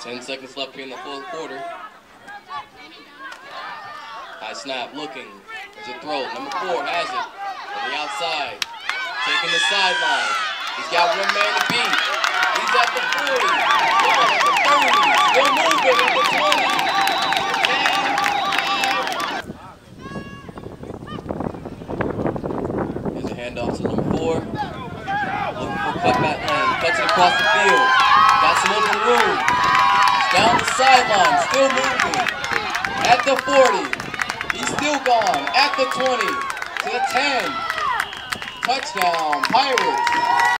Ten seconds left here in the fourth quarter. High snap, looking. There's a throw. Number four has it. On the outside. Taking the sideline. He's got one man to beat. He's at the 40. At the 30. Still moving at the 20. 10, 5. Here's a handoff to number four. Looking for cutback lane. Cuts it across the field. Got some open room. Down the sideline. Still moving. At the 40. He's still gone. At the 20. To the 10. Touchdown, Pirates.